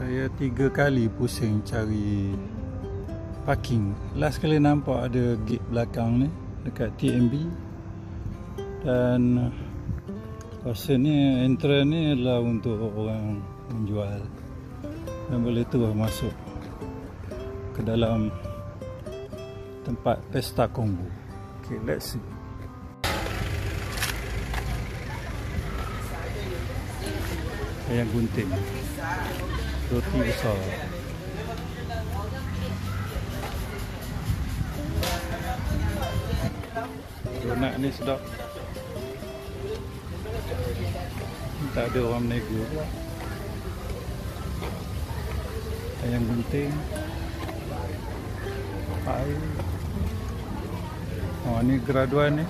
Saya tiga kali pusing cari parking. Last kali nampak ada gate belakang ni dekat TMB. Dan rasanya entrance ni adalah untuk orang menjual. Dan boleh terus masuk ke dalam tempat pesta Kongo. Okay, let's see. Ayam gunting Roti besar. Donat ni sedap. Tak ada orang menego Ayam gunting. Air. Oh ni graduan ni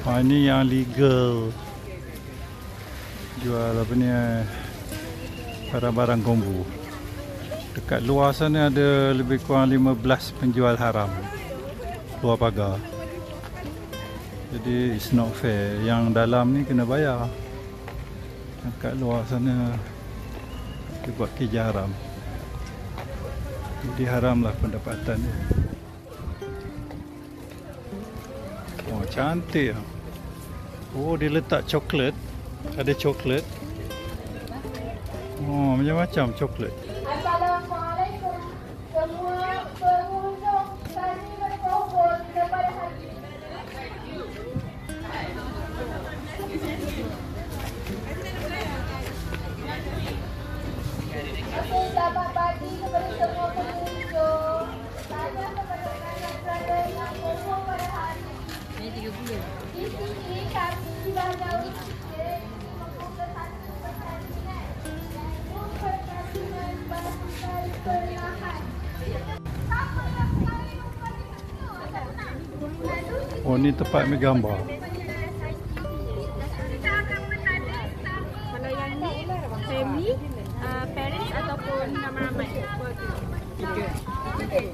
Ha, ini yang legal. Jual apa ni eh, Barang-barang kombu Dekat luar sana ada lebih kurang 15 penjual haram. Luar pagar. Jadi it's not fair. Yang dalam ni kena bayar. Dekat luar sana Dia buat kerja haram. Jadi haramlah pendapatan dia cantik Oh dia letak coklat. Ada coklat. Oh macam-macam coklat Oh ni tempat ambil gambar Kalau yang ni family, uh, parents ataupun ramai-ramai keluarga. Bagi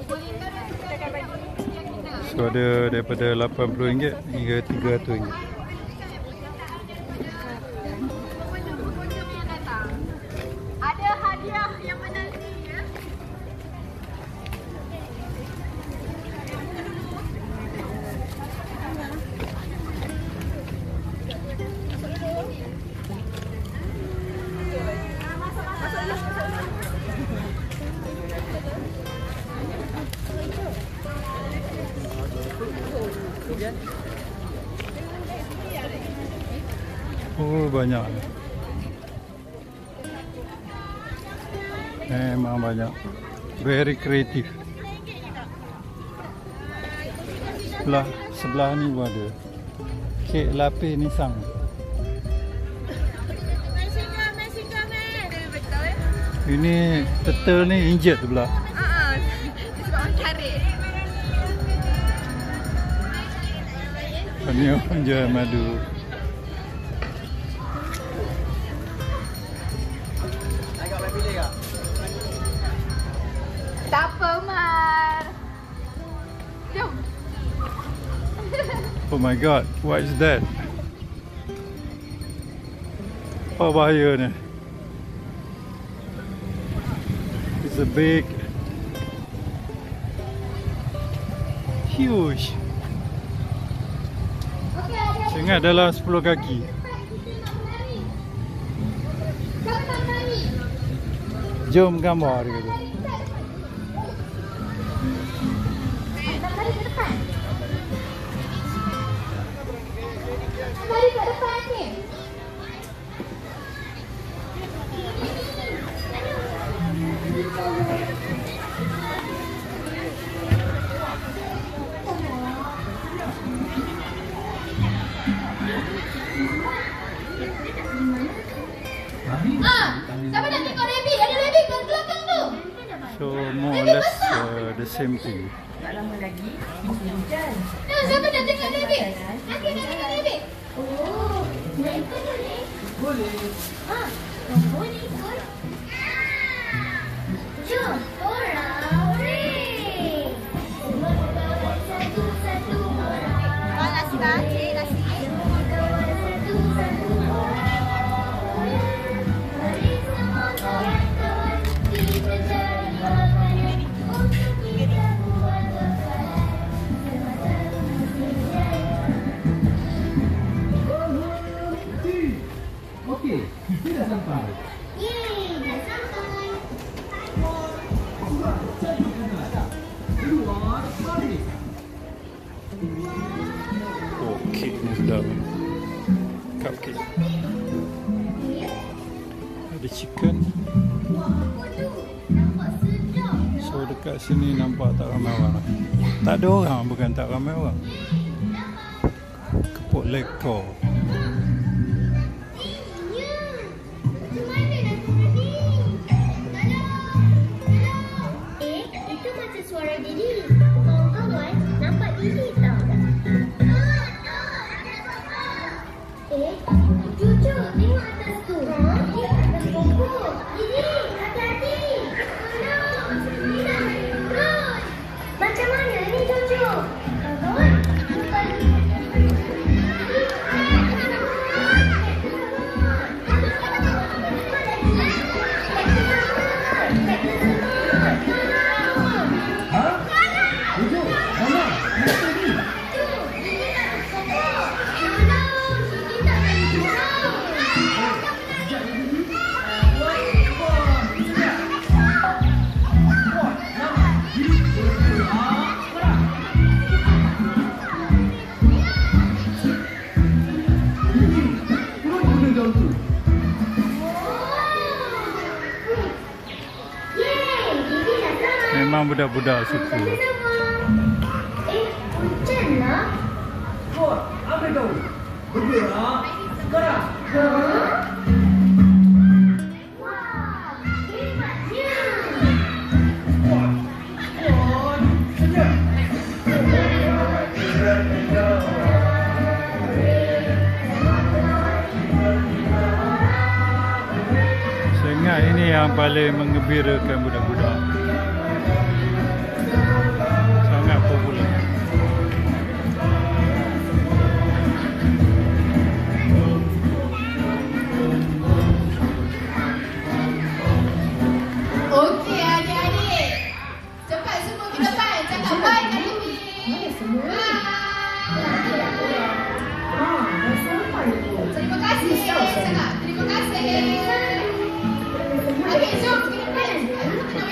So ada daripada RM80 hingga RM300 Oh banyak. Memang banyak. Very creative. Sebelah Sebelah ni pun ada. Kek lapis ni sang. Betul. Ini turtle ni injet sebelah Ni orang jual madu Tak apa, Mar. Jom. Oh my god, what is that? Oh bahaya ni It's a big Huge Ada Ingat dalam 10 kaki? Jom gambar dia kata more or less uh, the same thing Tak lama lagi musim hujan. Nah, siapa nak tengok rabbit? Aku nak tengok rabbit. Oh, mereka boleh? Boleh. Ah, boleh Yay! Okay. Ada chicken So dekat sini nampak tak ramai orang Tak ada orang bukan tak ramai orang Keput lekor budak-budak suka. Eh, hujan lah. Buat apa kau? Bergerak sekarang. Saya ingat ini yang paling mengembirakan budak-budak.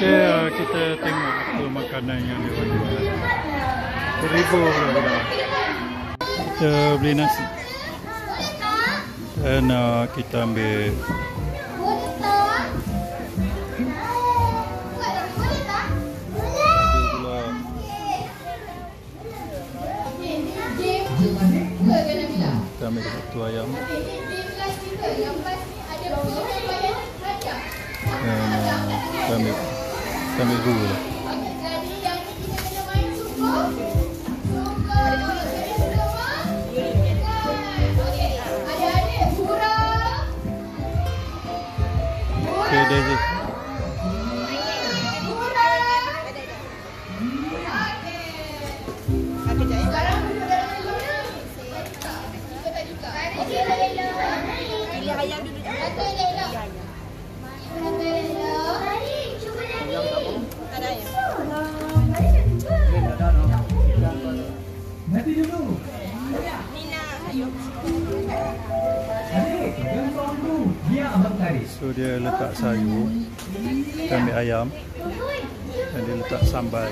Okey, uh, kita tengok apa makanan yang dia jual. Seribu. Kita beli nasi. Dan uh, kita ambil kita ambil satu ayam kita. Dan kita ambil kita ambil dua So dia letak sayur, kita ambil ayam dan dia letak sambal.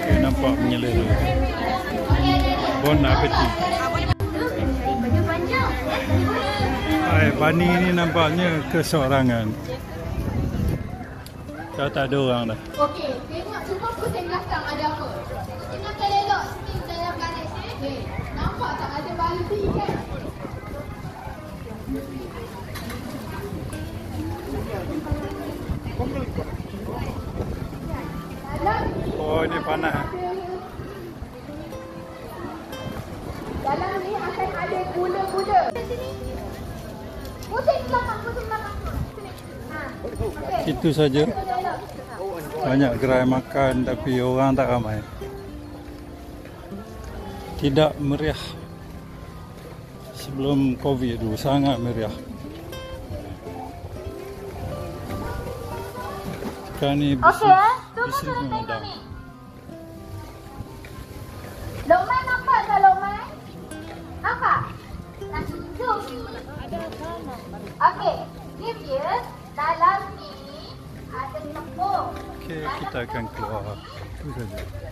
Okey, nampak menyelera. Bon appetit. Hai, Bani ni nampaknya keseorangan. Dah tak ada orang dah. Itu saja. Banyak gerai makan tapi orang tak ramai. Tidak meriah. Sebelum Covid dulu sangat meriah. Sekarang ni bisnes, Okey, eh. Tunggu suruh tengok ni. Lokman nampak tak Lokman? Nampak? Okey, game dia dalam ni ada tepung. Okey, kita akan keluar. Itu saja.